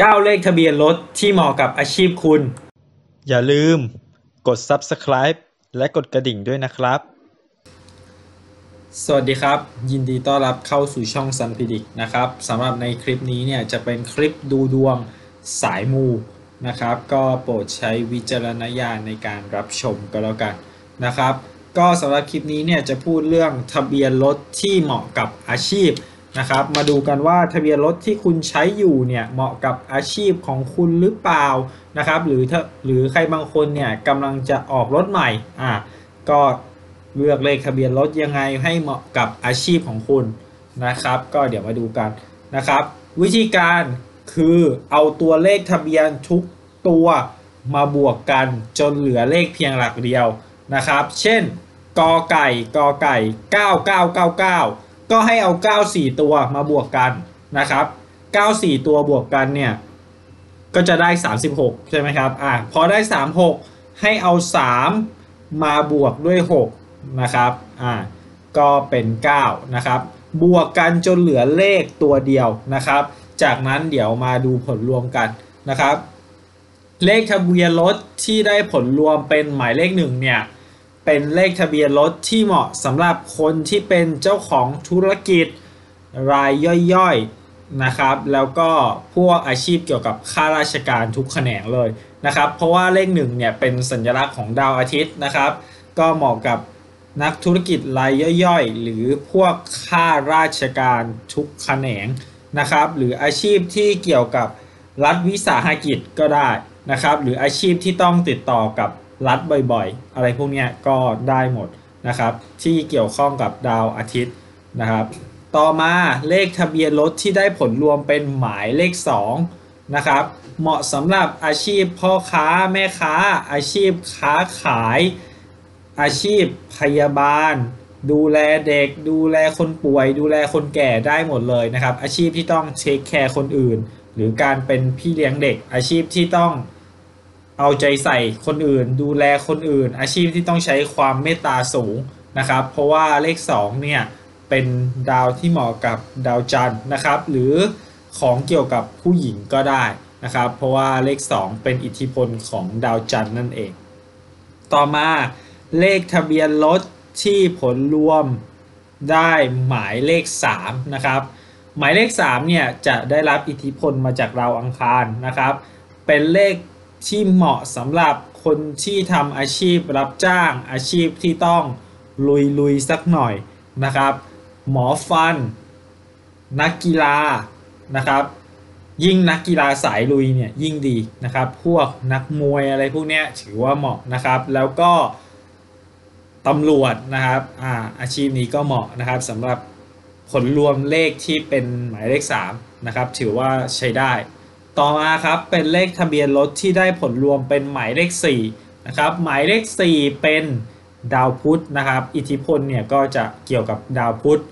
9 เลขทะเบียนรถที่เหมาะกับอาชีพคุณ อย่าลืม กด subscribe และกดกระดิ่งด้วยนะครับ สวัสดีครับ ยินดีต้อนรับเข้าสู่ช่องซันพิดิกนะครับสำหรับในคลิปนี้เนี่ยจะเป็นคลิปดูดวงสายมูนะครับ ก็โปรดใช้วิจารณญาณในการรับชมก็แล้วกันนะครับ ก็สำหรับคลิปนี้เนี่ยจะพูดเรื่องทะเบียนรถที่เหมาะกับอาชีพ นะครับ มาดูกันว่าทะเบียนรถที่คุณใช้อยู่เนี่ยเหมาะกับอาชีพของคุณหรือเปล่านะครับ หรือถ้าหรือใครบางคนเนี่ยกำลังจะออกรถใหม่อ่าก็เลือกเลขทะเบียนรถยังไงให้เหมาะกับอาชีพของคุณนะครับ ก็เดี๋ยวมาดูกันนะครับ วิธีการคือเอาตัวเลขทะเบียนทุกตัวมาบวกกันจนเหลือเลขเพียงหลักเดียวนะครับ เช่นกอไก่กอไก่ 9999 ก็ให้เอา 94 ตัวมาบวกกันนะครับ 94 ตัวบวกกันเนี่ยก็จะได้ 36 ใช่ไหมครับอ่าพอได้ 36 ให้เอา 3 มาบวกด้วย 6 นะครับอ่าก็เป็น 9 นะครับ บวกกันจนเหลือเลขตัวเดียวนะครับ จากนั้นเดี๋ยวมาดูผลรวมกันนะครับ เลขทะเบียนรถที่ได้ผลรวมเป็นหมายเลขหนึ่งเนี่ย เป็นเลขทะเบียนรถที่เหมาะสำหรับคนที่เป็นเจ้าของธุรกิจรายย่อยๆนะครับ แล้วก็พวกอาชีพเกี่ยวกับข้าราชการทุกแขนงเลยนะครับ เพราะว่าเลขหนึ่งเนี่ยเป็นสัญลักษณ์ของดาวอาทิตย์นะครับ ก็เหมาะกับนักธุรกิจรายย่อยๆ หรือพวกข้าราชการทุกแขนงนะครับ หรืออาชีพที่เกี่ยวกับรัฐวิสาหกิจก็ได้นะครับ หรืออาชีพที่ต้องติดต่อกับ รัฐบ่อยๆ อะไรพวกนี้ก็ได้หมดนะครับที่เกี่ยวข้องกับดาวอาทิตย์นะครับ ต่อมาเลขทะเบียนรถที่ได้ผลรวมเป็นหมายเลข2นะครับเหมาะสำหรับอาชีพพ่อค้าแม่ค้า อาชีพค้าขาย อาชีพพยาบาล ดูแลเด็ก ดูแลคนป่วย ดูแลคนแก่ได้หมดเลยนะครับ อาชีพที่ต้องเทคแคร์คนอื่น หรือการเป็นพี่เลี้ยงเด็ก อาชีพที่ต้อง เอาใจใส่คนอื่น ดูแลคนอื่น อาชีพที่ต้องใช้ความเมตตาสูงนะครับ เพราะว่าเลข2เนี่ยเป็นดาวที่เหมาะกับดาวจันทร์นะครับ หรือของเกี่ยวกับผู้หญิงก็ได้นะครับ เพราะว่าเลข 2 เป็นอิทธิพลของดาวจันทร์นั่นเอง ต่อมาเลขทะเบียนรถที่ผลรวมได้หมายเลข3นะครับ หมายเลข3เนี่ยจะได้รับอิทธิพลมาจากดาวอังคารนะครับ เป็นเลข ที่เหมาะสำหรับคนที่ทำอาชีพรับจ้างอาชีพที่ต้องลุยลุยสักหน่อยนะครับ หมอฟัน นักกีฬานะครับ ยิ่งนักกีฬาสายลุยเนี่ยยิ่งดีนะครับ พวกนักมวยอะไรพวกเนี้ยถือว่าเหมาะนะครับ แล้วก็ตำรวจนะครับอาอาชีพนี้ก็เหมาะนะครับสำหรับผลรวมเลขที่เป็นหมายเลข3นะครับ ถือว่าใช้ได้ ต่อมาครับเป็นเลขทะเบียนรถที่ได้ผลรวมเป็นหมายเลข4นะครับหมายเลข 4 เป็นดาวพุธนะครับ อิทธิพลเนี่ยก็จะเกี่ยวกับดาวพุธ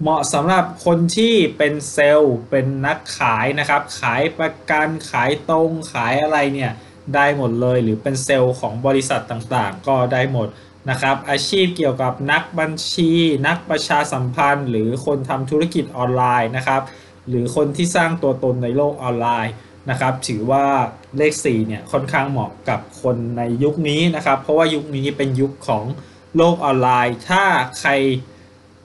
เหมาะสำหรับคนที่เป็นเซลล์เป็นนักขายนะครับ ขายประกันขายตรงขายอะไรเนี่ยได้หมดเลยหรือเป็นเซลล์ของบริษัทต่างๆ ก็ได้หมดนะครับ อาชีพเกี่ยวกับนักบัญชี นักประชาสัมพันธ์ หรือคนทำธุรกิจออนไลน์นะครับ หรือคนที่สร้างตัวตนในโลกออนไลน์นะครับ ถือว่าเลข4เนี่ยค่อนข้างเหมาะกับคนในยุคนี้นะครับ เพราะว่ายุคนี้เป็นยุคของโลกออนไลน์ ถ้าใคร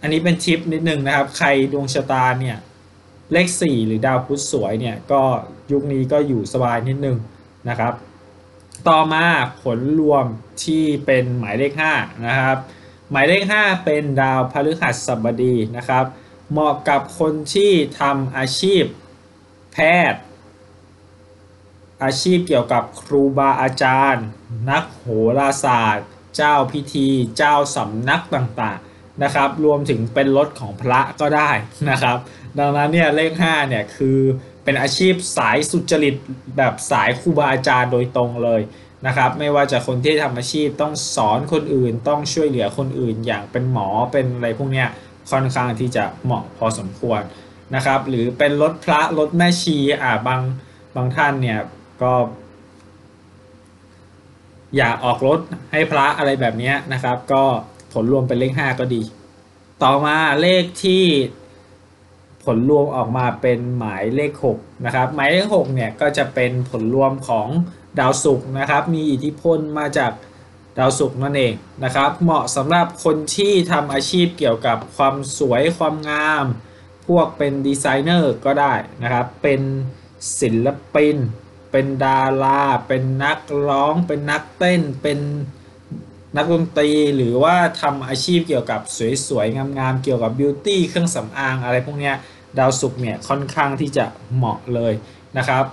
อันนี้เป็นทิปนิดนึงนะครับ ใครดวงชะตาเนี่ยเลข 4 หรือดาวพุธสวยเนี่ยก็ยุคนี้ก็อยู่สบายนิดนึงนะครับ ต่อมาผลรวมที่เป็นหมายเลข5นะครับ หมายเลข 5 เป็นดาวพฤหัสบดีนะครับ เหมาะกับคนที่ทำอาชีพแพทย์ อาชีพเกี่ยวกับครูบาอาจารย์ นักโหราศาสตร์ เจ้าพิธี เจ้าสำนักต่างๆนะครับ รวมถึงเป็นรถของพระก็ได้นะครับ ดังนั้นเนี่ยเลข5เนี่ยคือเป็นอาชีพสายสุจริตแบบสายครูบาอาจารย์โดยตรงเลยนะครับไม่ว่าจะคนที่ทำอาชีพต้องสอนคนอื่นต้องช่วยเหลือคนอื่น อย่างเป็นหมอเป็นอะไรพวกเนี้ย ค่อนข้างที่จะเหมาะพอสมควรนะครับ หรือเป็นรถพระรถแม่ชีอ่าบางบางท่านเนี่ยก็อยากออกรถให้พระอะไรแบบนี้นะครับ ก็ผลรวมเป็นเลข 5 ก็ดี ต่อมาเลขที่ผลรวมออกมาเป็นหมายเลข 6 นะครับ หมายเลข 6 เนี่ยก็จะเป็นผลรวมของดาวศุกร์นะครับ มีอิทธิพลมาจาก ดาวศุกร์นั่นเองนะครับ เหมาะสำหรับคนที่ทำอาชีพเกี่ยวกับความสวยความงาม พวกเป็นดีไซเนอร์ก็ได้นะครับ เป็นศิลปิน เป็นดารา เป็นนักร้อง เป็นนักเต้น เป็นนักดนตรีหรือว่าทำอาชีพเกี่ยวกับสวยๆ งามๆ เกี่ยวกับ beauty เครื่องสำอางอะไรพวกนี้ดาวศุกร์เนี่ยค่อนข้างที่จะเหมาะเลยนะครับ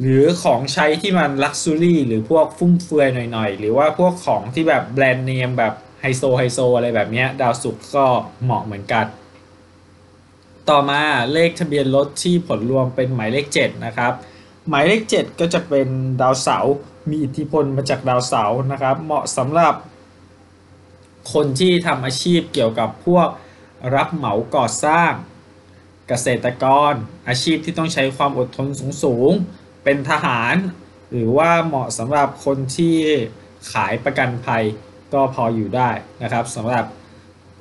หรือของใช้ที่มันลักซ์ u รี่หรือพวกฟุ่มเฟือยหน่อยๆ หรือว่าพวกของที่แบบแบรนด์เนมแบบไฮโซไฮโซอะไรแบบเนี้ยดาวศุกร์ก็เหมาะเหมือนกัน ต่อมาเลขทะเบียนรถที่ผลรวมเป็นหมายเลข 7 นะครับ หมายเลข 7 ก็จะเป็นดาวเสาร์มีอิทธิพลมาจากดาวเสาร์นะครับ เหมาะสำหรับ คนที่ทำอาชีพเกี่ยวกับพวกรับเหมาก่อสร้าง เกษตรกร อาชีพที่ต้องใช้ความอดทนสูงๆ เป็นทหาร หรือว่าเหมาะสำหรับคนที่ขายประกันภัยก็พออยู่ได้นะครับสำหรับ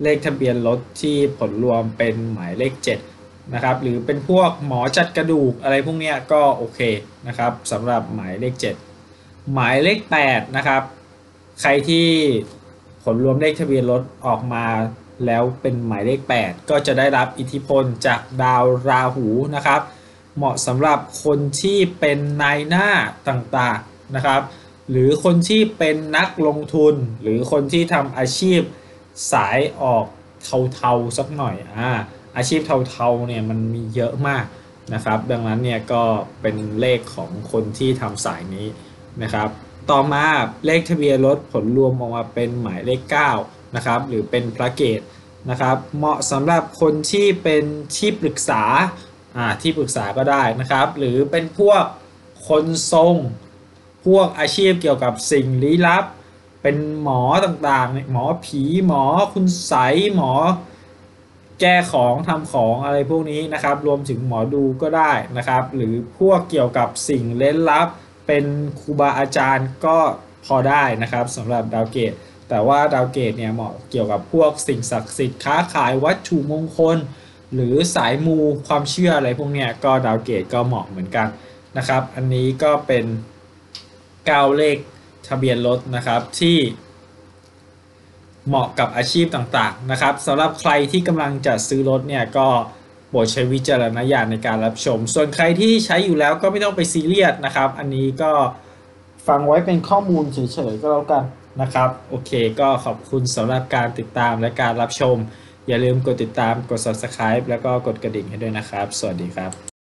เลขทะเบียนรถที่ผลรวมเป็นหมายเลข 7 นะครับ หรือเป็นพวกหมอจัดกระดูกอะไรพวกนี้ก็โอเคนะครับสำหรับหมายเลข 7 หมายเลข 8 นะครับ ใครที่ผลรวมเลขทะเบียนรถออกมาแล้วเป็นหมายเลข 8 ก็จะได้รับอิทธิพลจากดาวราหูนะครับ เหมาะสำหรับคนที่เป็นนายหน้าต่างๆนะครับ หรือคนที่เป็นนักลงทุน หรือคนที่ทำอาชีพสายออกเทาๆสักหน่อยอ่าอาชีพเทาๆเนี่ยมันมีเยอะมากนะครับ ดังนั้นเนี่ยก็เป็นเลขของคนที่ทำสายนี้นะครับ ต่อมาเลขทะเบียนรถผลรวมออกมาเป็นหมายเลข9นะครับหรือเป็นพระเกตนะครับ เหมาะสำหรับคนที่เป็นที่ปรึกษาอ่า ที่ปรึกษาก็ได้นะครับ หรือเป็นพวกคนทรง พวกอาชีพเกี่ยวกับสิ่งลี้ลับ เป็นหมอต่างๆ หมอผีหมอคุณใสยหมอแก้ของทำของอะไรพวกนี้นะครับ รวมถึงหมอดูก็ได้นะครับ หรือพวกเกี่ยวกับสิ่งเล้นลับ เป็นครูบาอาจารย์ก็พอได้นะครับสำหรับดาวเกต แต่ว่าดาวเกตเนี่ยเหมาะเกี่ยวกับพวกสิ่งศักดิ์สิทธิ์ค้าขายวัตถุมงคล หรือสายมูความเชื่ออะไรพวกเนี้ยก็ดาวเกตก็เหมาะเหมือนกันนะครับ อันนี้ก็เป็น9เลขทะเบียนรถนะครับที่เหมาะกับอาชีพต่างๆนะครับสำหรับใครที่กำลังจะซื้อรถเนี่ยก็โปรดใช้วิจารณญาณในการรับชม ส่วนใครที่ใช้อยู่แล้วก็ไม่ต้องไปซีเรียสนะครับ อันนี้ก็ฟังไว้เป็นข้อมูลเฉยๆก็แล้วกันนะครับ โอเคก็ขอบคุณสำหรับการติดตามและการรับชม อย่าลืมกดติดตามกด subscribe แล้วก็กดกระดิ่งให้ด้วยนะครับ สวัสดีครับ